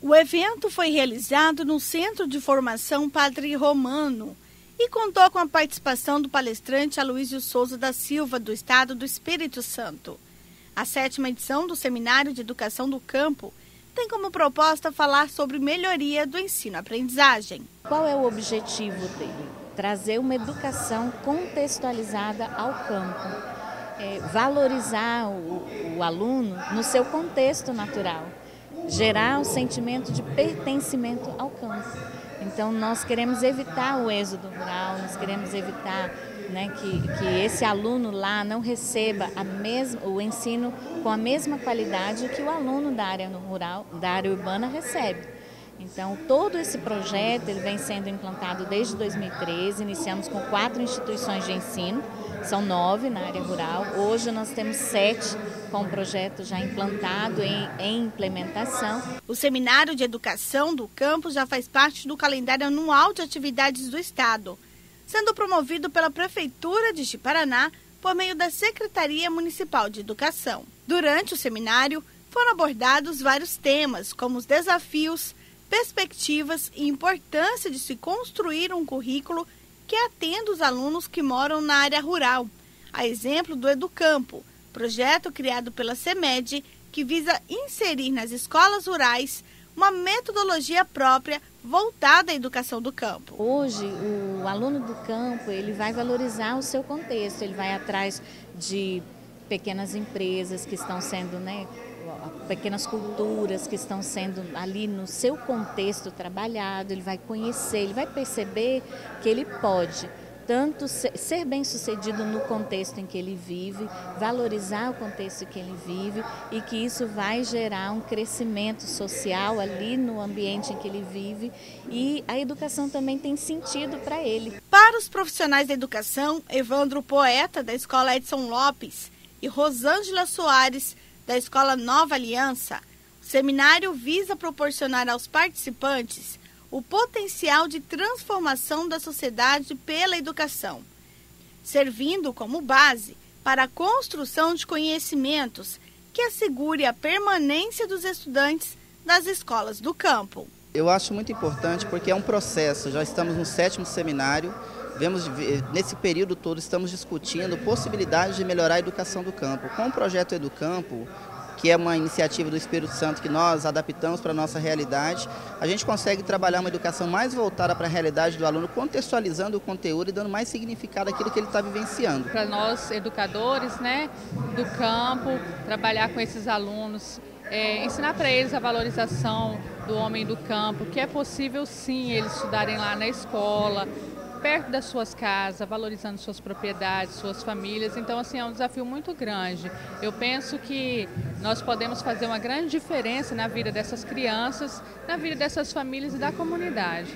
O evento foi realizado no Centro de Formação Padre Romano e contou com a participação do palestrante Aloysio Souza da Silva, do Estado do Espírito Santo. A sétima edição do Seminário de Educação do Campo tem como proposta falar sobre melhoria do ensino-aprendizagem. Qual é o objetivo dele? Trazer uma educação contextualizada ao campo, é, valorizar o, o aluno no seu contexto natural gerar o sentimento de pertencimento ao campo. Então, nós queremos evitar o êxodo rural, nós queremos evitar né, que, que esse aluno lá não receba a mesma, o ensino com a mesma qualidade que o aluno da área rural, da área urbana recebe. Então, todo esse projeto ele vem sendo implantado desde 2013. Iniciamos com quatro instituições de ensino, são nove na área rural. Hoje nós temos sete com o projeto já implantado em, em implementação. O Seminário de Educação do Campo já faz parte do calendário anual de atividades do Estado, sendo promovido pela Prefeitura de Chiparaná por meio da Secretaria Municipal de Educação. Durante o seminário, foram abordados vários temas, como os desafios, perspectivas e importância de se construir um currículo que atenda os alunos que moram na área rural, a exemplo do Educampo, projeto criado pela CEMED que visa inserir nas escolas rurais uma metodologia própria voltada à educação do campo. Hoje, o aluno do campo ele vai valorizar o seu contexto, ele vai atrás de pequenas empresas que estão sendo né, pequenas culturas que estão sendo ali no seu contexto trabalhado, ele vai conhecer, ele vai perceber que ele pode tanto ser bem sucedido no contexto em que ele vive, valorizar o contexto em que ele vive e que isso vai gerar um crescimento social ali no ambiente em que ele vive e a educação também tem sentido para ele. Para os profissionais da educação, Evandro Poeta, da Escola Edson Lopes, e Rosângela Soares, da Escola Nova Aliança, o seminário visa proporcionar aos participantes o potencial de transformação da sociedade pela educação, servindo como base para a construção de conhecimentos que assegure a permanência dos estudantes das escolas do campo. Eu acho muito importante porque é um processo, já estamos no sétimo seminário, vemos nesse período todo estamos discutindo possibilidades de melhorar a educação do campo. Com o projeto Educampo, que é uma iniciativa do Espírito Santo que nós adaptamos para a nossa realidade, a gente consegue trabalhar uma educação mais voltada para a realidade do aluno, contextualizando o conteúdo e dando mais significado àquilo que ele está vivenciando. Para nós, educadores né, do campo, trabalhar com esses alunos, é, ensinar para eles a valorização do homem do campo, que é possível sim eles estudarem lá na escola, perto das suas casas, valorizando suas propriedades, suas famílias. Então, assim, é um desafio muito grande. Eu penso que nós podemos fazer uma grande diferença na vida dessas crianças, na vida dessas famílias e da comunidade.